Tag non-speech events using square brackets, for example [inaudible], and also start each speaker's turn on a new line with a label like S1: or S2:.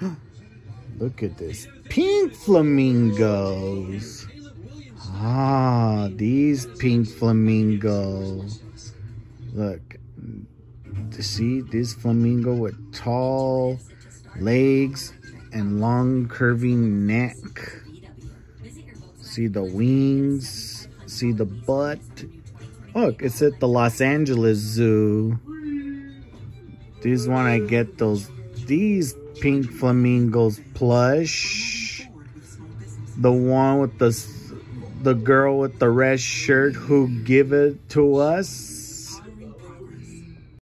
S1: [gasps] Look at this. Pink flamingos. Ah, these pink flamingos. Look. To see this flamingo with tall legs and long curving neck. See the wings. See the butt. Look, it's at the Los Angeles Zoo. These when I get those these pink flamingos plush. The one with the the girl with the red shirt who give it to us